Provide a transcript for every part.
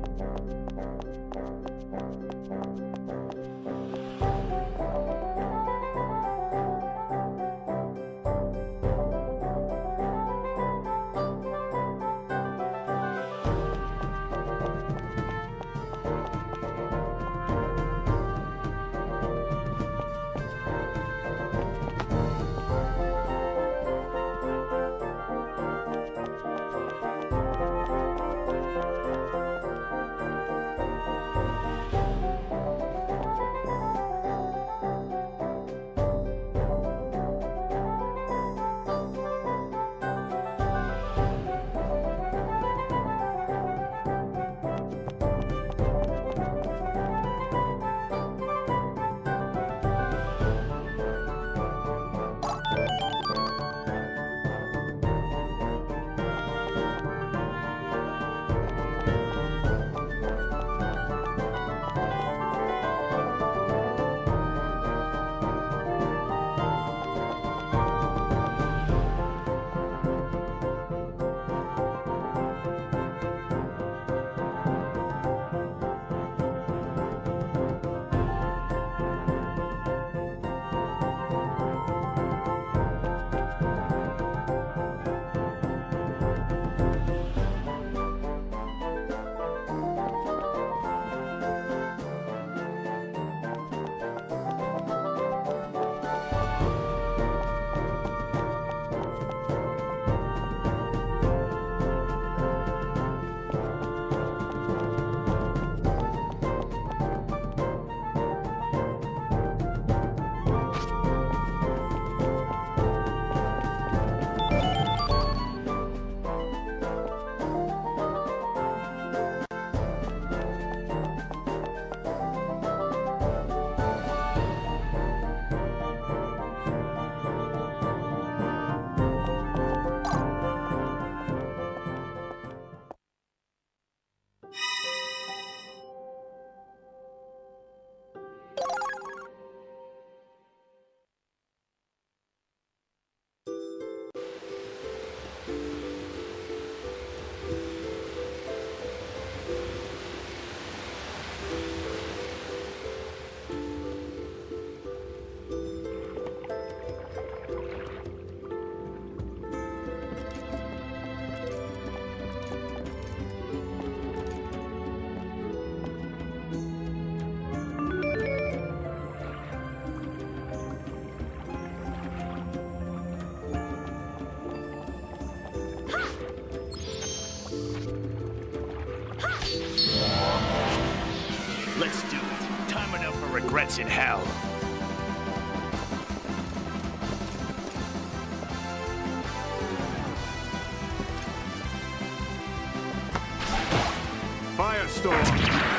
Let's Firestorm!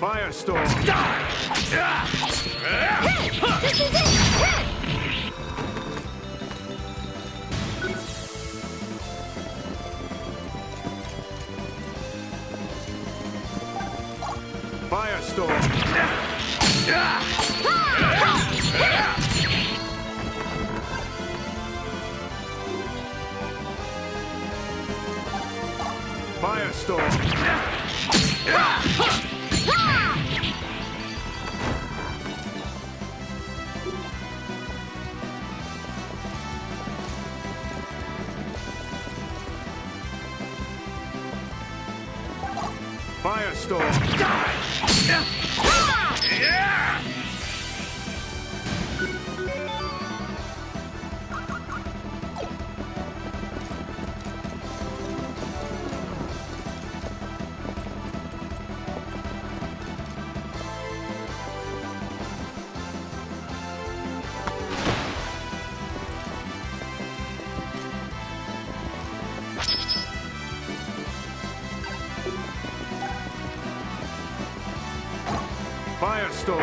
Firestorm! This is it! Firestorm! Firestorm! Firestorm! 人を。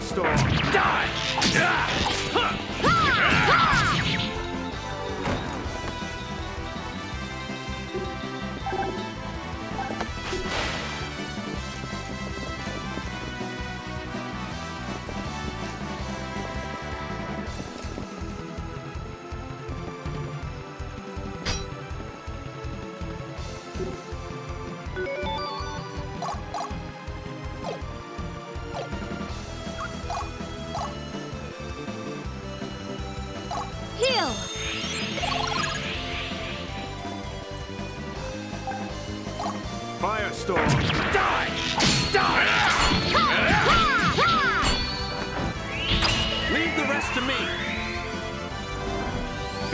firestorm. Dodge!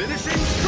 Finishing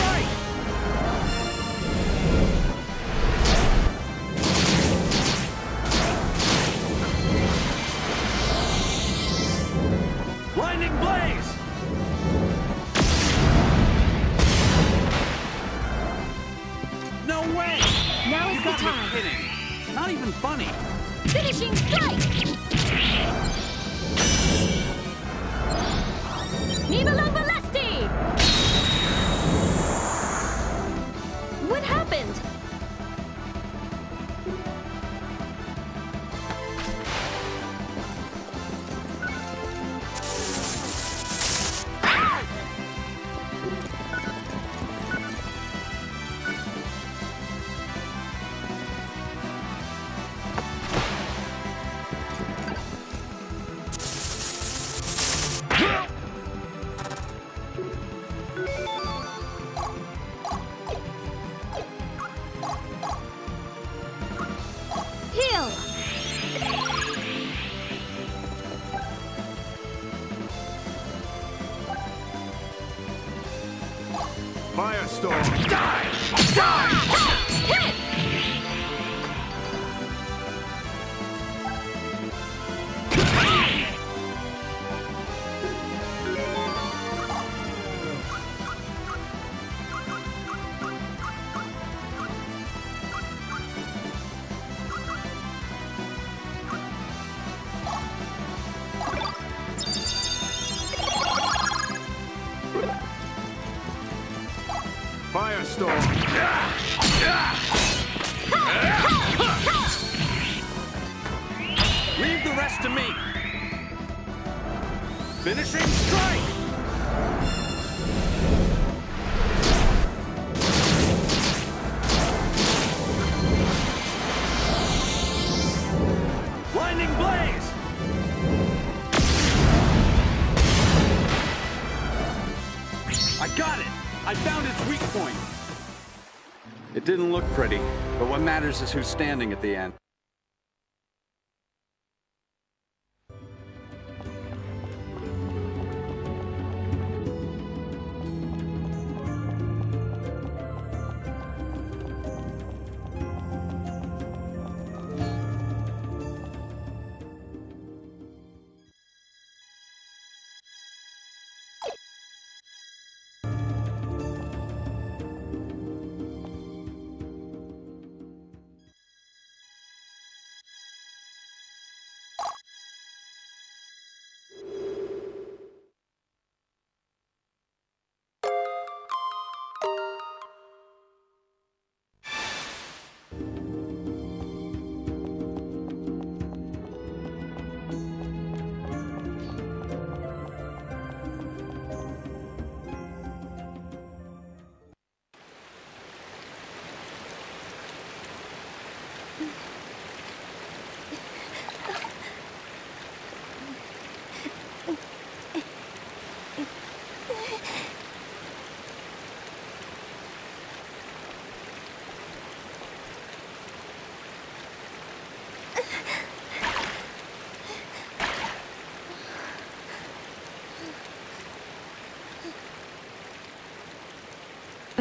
It didn't look pretty, but what matters is who's standing at the end.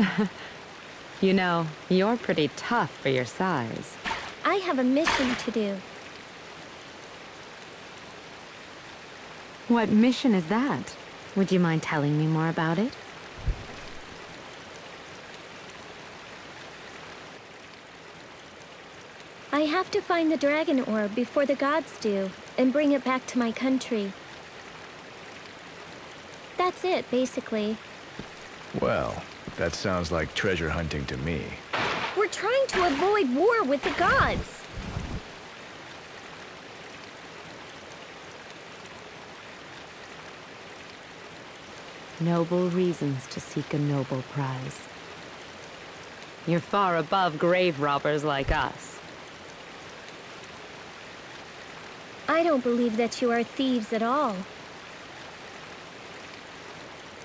You know, you're pretty tough for your size. I have a mission to do. What mission is that? Would you mind telling me more about it? I have to find the dragon orb before the gods do, and bring it back to my country. That's it, basically. Well, that sounds like treasure hunting to me. We're trying to avoid war with the gods. Noble reasons to seek a noble prize. You're far above grave robbers like us. I don't believe that you are thieves at all.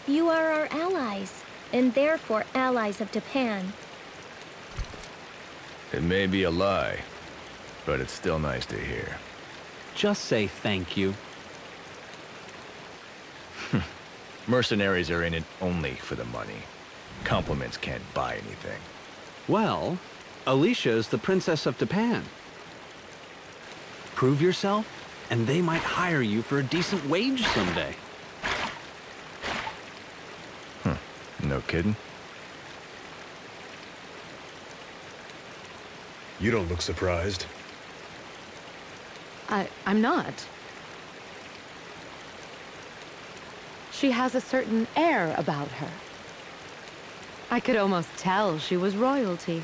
You are our allies, and therefore allies of Dipan. It may be a lie, but it's still nice to hear. Just say thank you. Mercenaries are in it only for the money. Compliments can't buy anything. Well, Alicia is the Princess of Dipan. Prove yourself, and they might hire you for a decent wage someday. No kidding? You don't look surprised. I... I'm not. She has a certain air about her. I could almost tell she was royalty.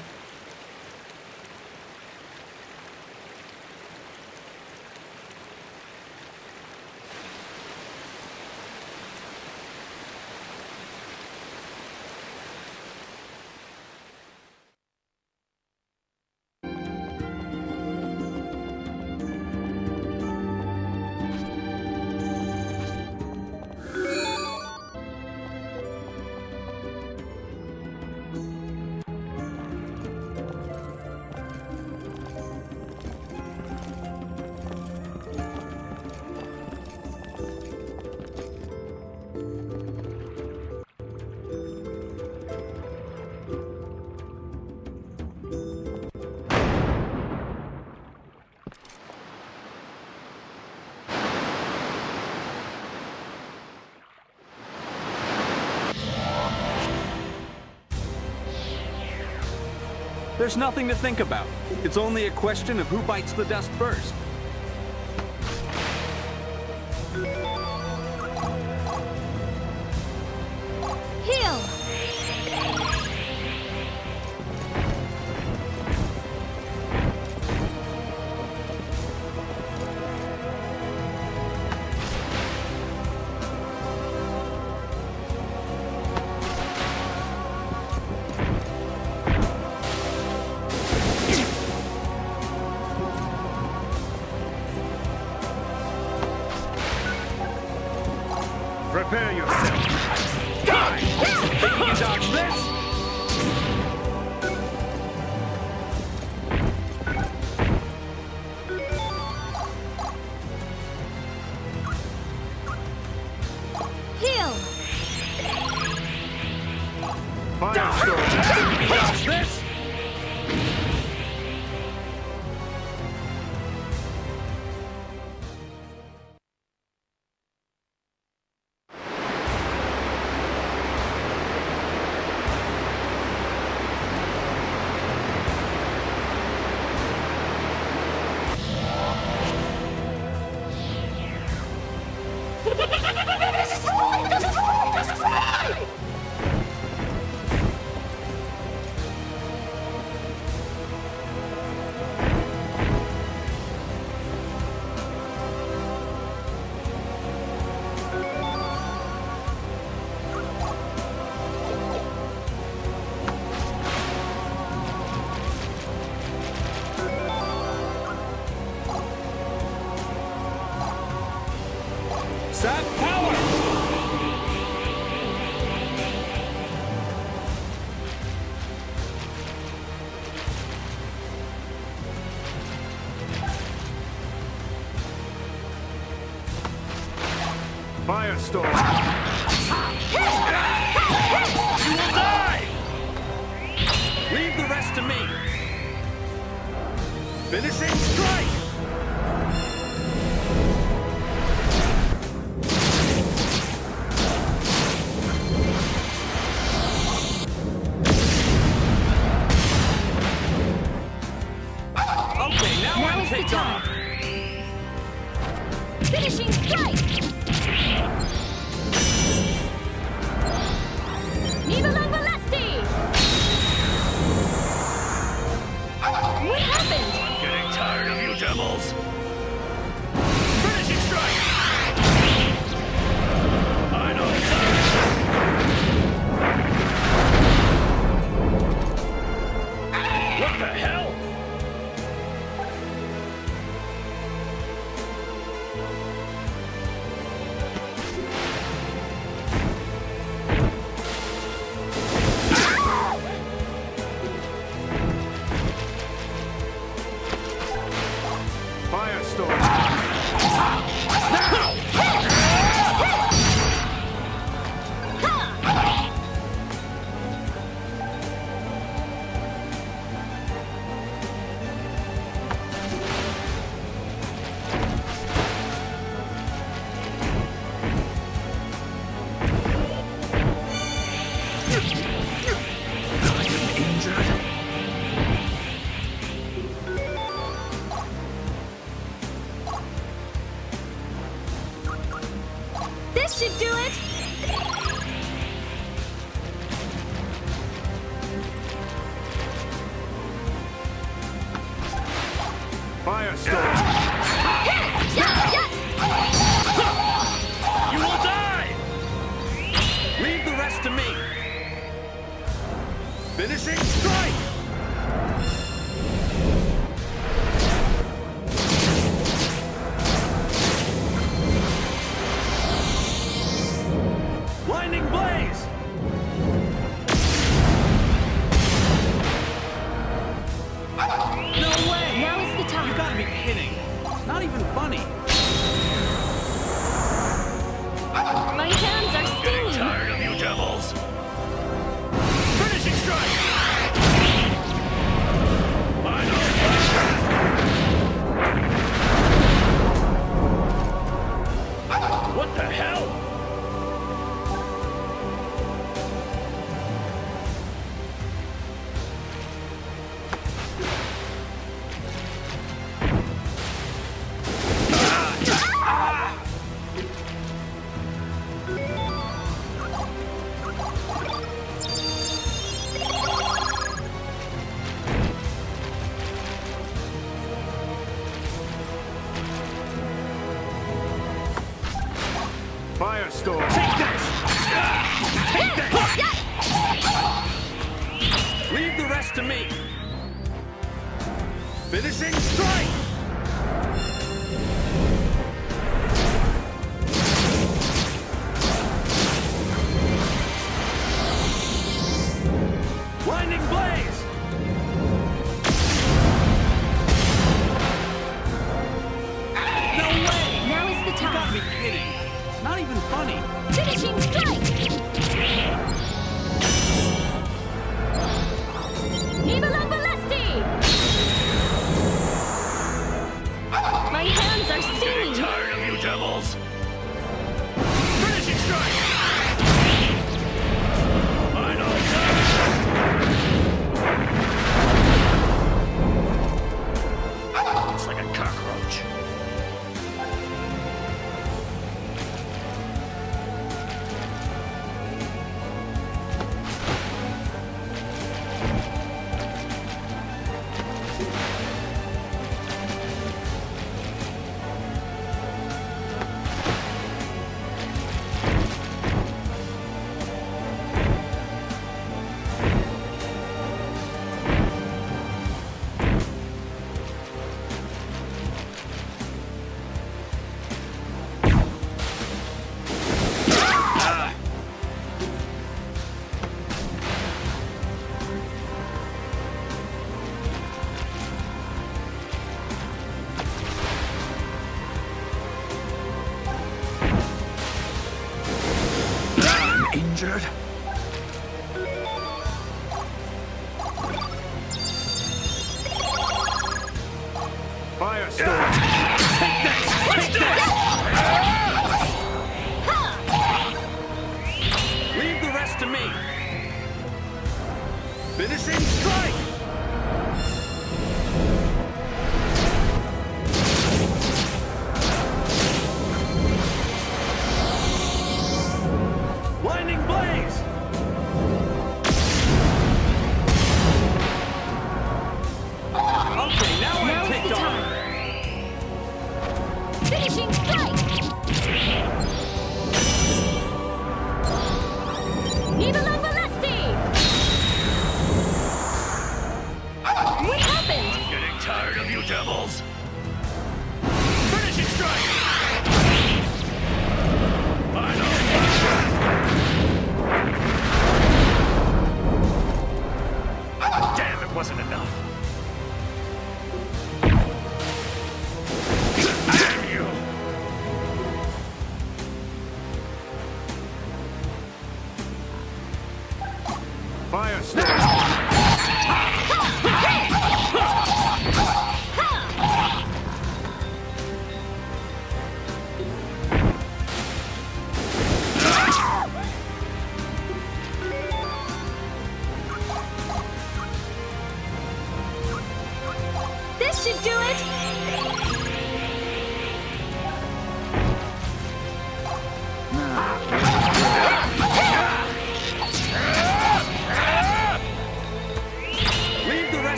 There's nothing to think about. It's only a question of who bites the dust first. Prepare yourself. Die! Firestorm! Of Should do it!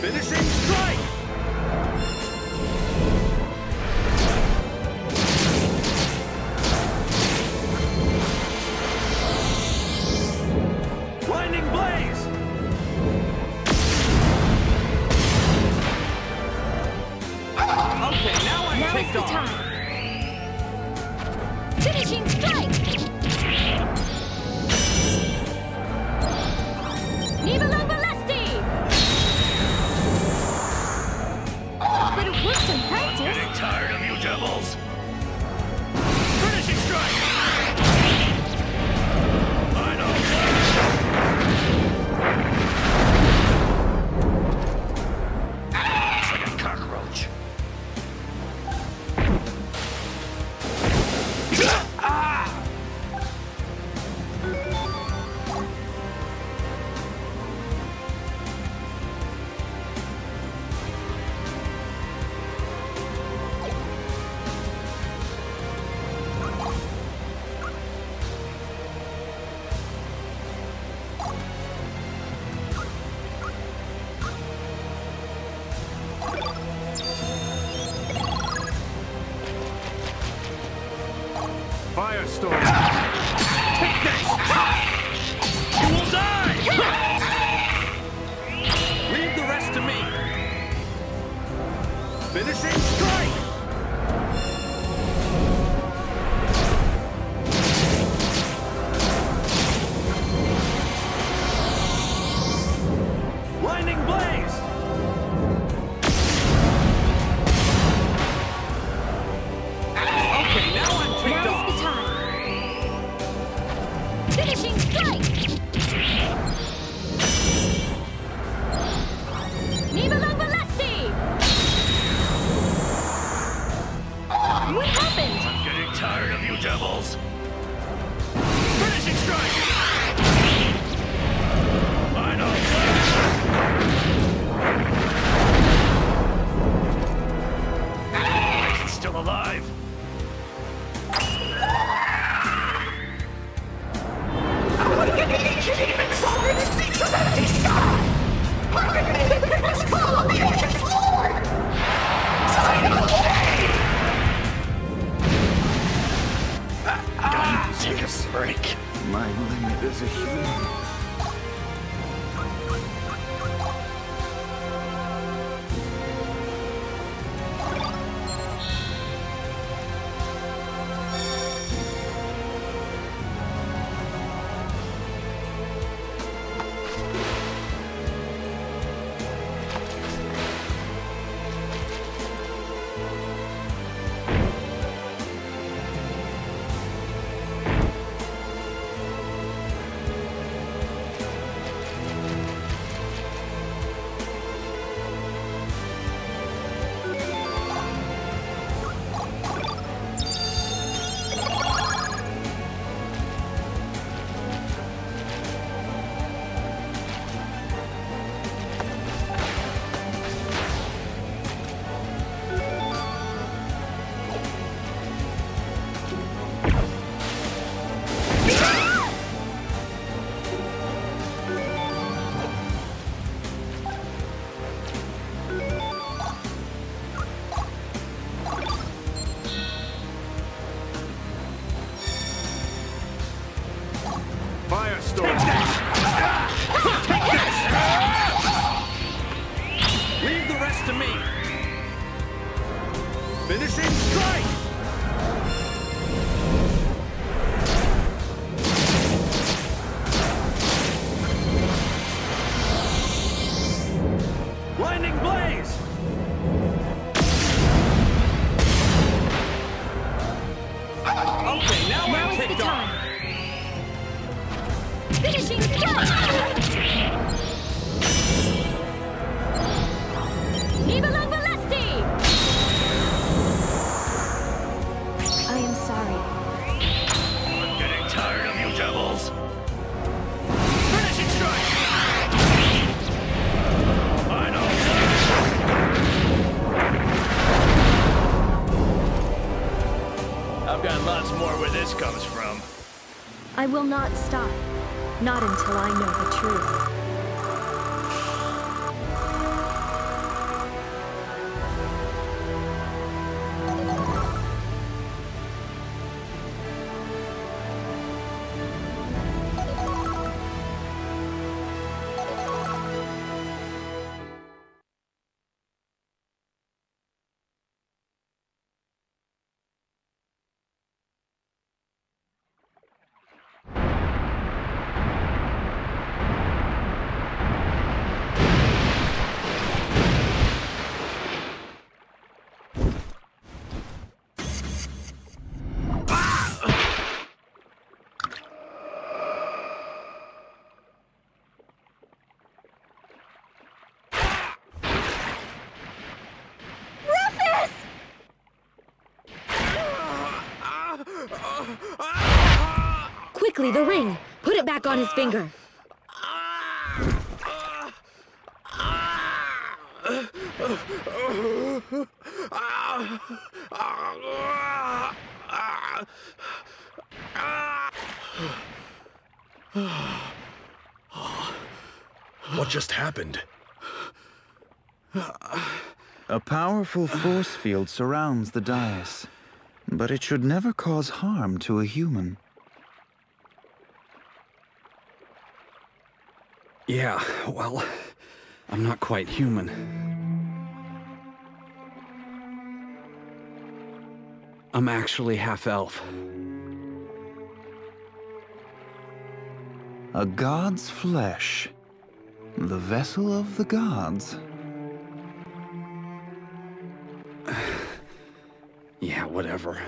Finishing strike! Not until I know the truth. Quickly, the ring! Put it back on his finger. What just happened? A powerful force field surrounds the dais, but it should never cause harm to a human. Yeah, well, I'm not quite human. I'm actually half elf. A god's flesh. The vessel of the gods. Yeah, whatever.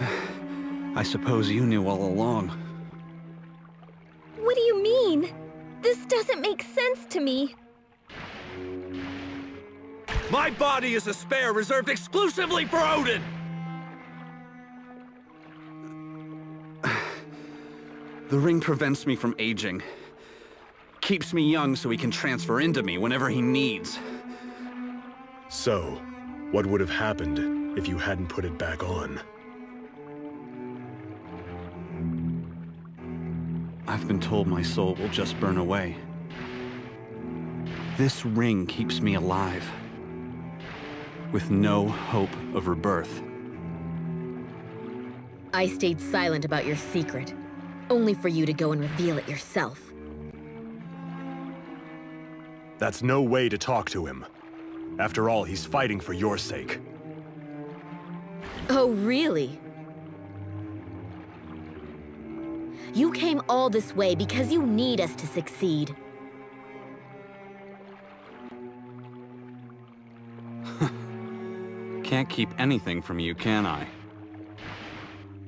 I suppose you knew all along. To me. My body is a spare reserved exclusively for Odin! The ring prevents me from aging. Keeps me young so he can transfer into me whenever he needs. So, what would have happened if you hadn't put it back on? I've been told my soul will just burn away. This ring keeps me alive. With no hope of rebirth. I stayed silent about your secret, only for you to go and reveal it yourself. That's no way to talk to him. After all, he's fighting for your sake. Oh, really? You came all this way because you need us to succeed. Can't keep anything from you, can I?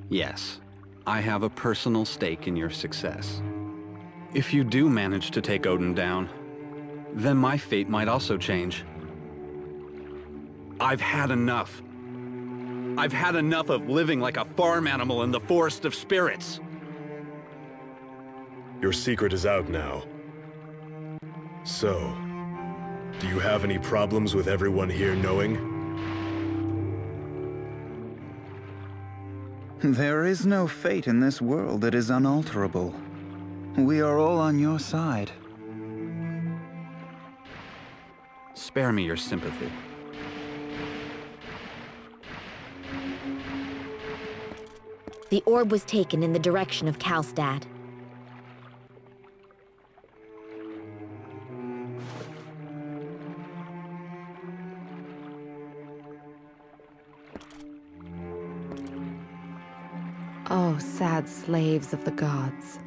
Yes, I have a personal stake in your success. If you do manage to take Odin down, then my fate might also change. I've had enough. I've had enough of living like a farm animal in the Forest of Spirits. Your secret is out now. So, do you have any problems with everyone here knowing? There is no fate in this world that is unalterable. We are all on your side. Spare me your sympathy. The orb was taken in the direction of Kalstad. Sad slaves of the gods.